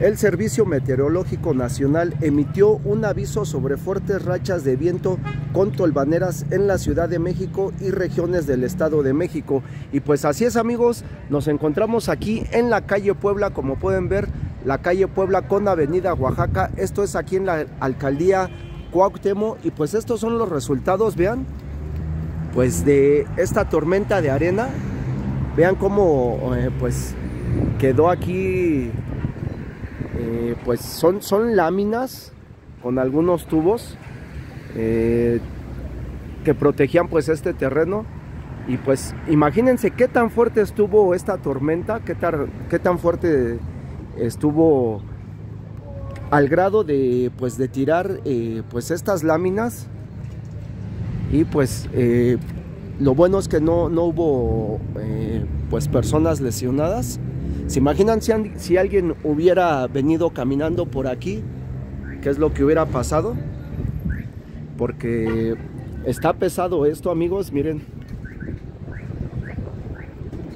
El Servicio Meteorológico Nacional emitió un aviso sobre fuertes rachas de viento con tolvaneras en la Ciudad de México y regiones del Estado de México. Y pues así es amigos, nos encontramos aquí en la calle Puebla, como pueden ver, la calle Puebla con Avenida Oaxaca. Esto es aquí en la alcaldía Cuauhtémoc y pues estos son los resultados, vean, pues de esta tormenta de arena. Vean cómo eh, pues quedó aquí pues son, son láminas con algunos tubos eh, que protegían pues este terreno. Y pues imagínense qué tan fuerte estuvo esta tormenta, qué, qué tan fuerte estuvo al grado de pues de tirar eh, pues estas láminas. Y pues lo bueno es que no, no hubo pues personas lesionadas ¿Se imaginan si, alguien hubiera venido caminando por aquí? ¿Qué es lo que hubiera pasado? Porque está pesado esto, amigos, miren.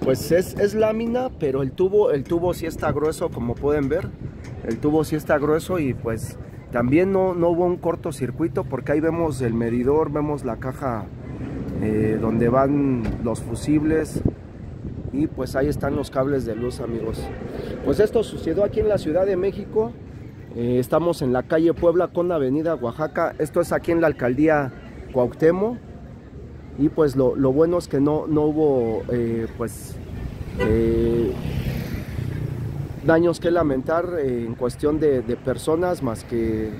Pues es, lámina, pero el tubo, el tubo sí está grueso, como pueden ver. El tubo sí está grueso y pues también no, hubo un cortocircuito porque ahí vemos el medidor, vemos la caja eh, donde van los fusibles, y pues ahí están los cables de luz amigos. Pues esto sucedió aquí en la Ciudad de México. Eh, estamos en la calle Puebla con avenida Oaxaca. Esto es aquí en la alcaldía Cuauhtémoc. Y pues lo, bueno es que no, no hubo eh, pues eh, daños que lamentar en cuestión de personas más que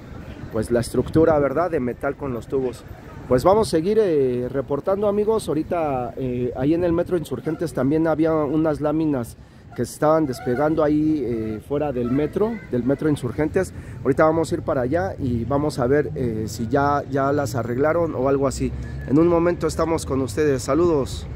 pues la estructura verdad de metal con los tubos pues vamos a seguir eh, reportando amigos, ahorita eh, ahí en el Metro Insurgentes también había unas láminas que se estaban despegando ahí eh, fuera del metro, del Metro Insurgentes. Ahorita vamos a ir para allá y vamos a ver si ya, ya las arreglaron o algo así. En un momento estamos con ustedes, saludos.